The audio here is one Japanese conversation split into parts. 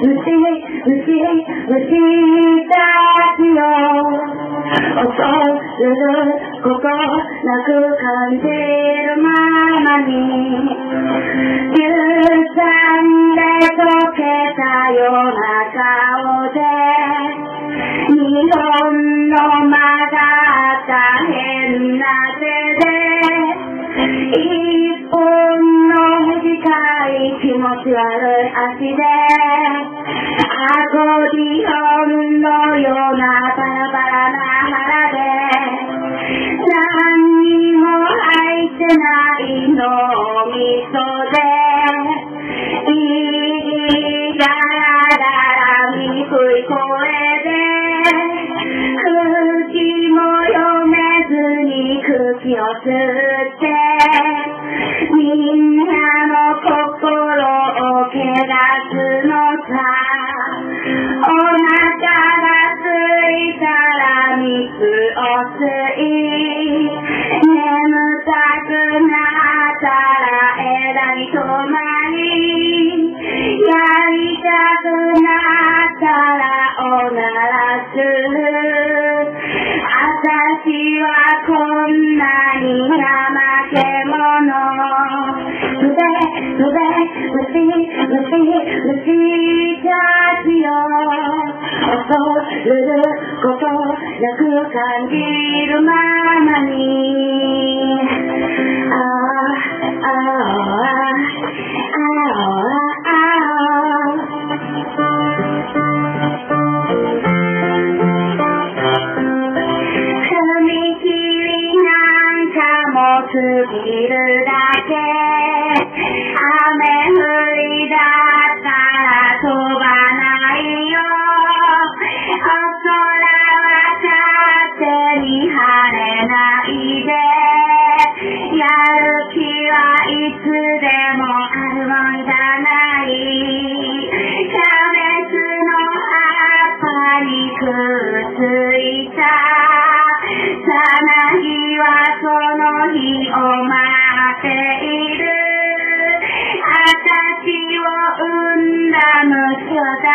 虫、虫、虫たちの恐るることなく感じるままに牛さで溶けたような顔で日本の曲がった変な手で一本の短い気持ち悪い足でりのみそで、いいだららにくい声で、口も読めずに口を吸って、ら枝に止まりやりたくなったらおならす私はこんなに怠け者うべうべうしうしうしたちよ恐れることなく感じるままに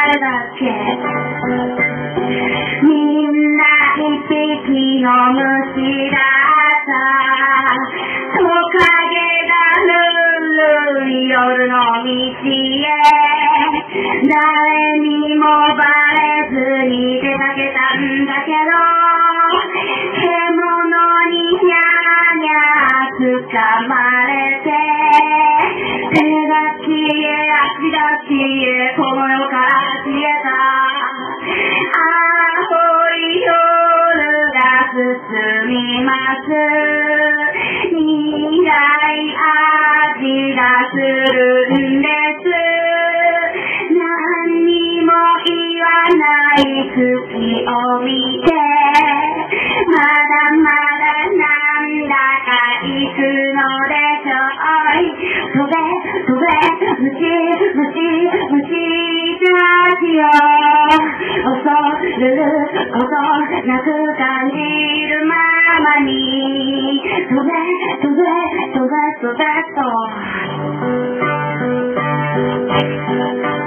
だけ。みんな一匹の虫だった。トカゲがぬるい夜の道へ。誰にもバレずに出かけたんだ。するんです何にも言わない月を見てまだまだなんだか行くのでしょう飛べ飛べ虫虫虫たちよ恐れることなく感じるままに飛べ飛べ飛べ飛べとあり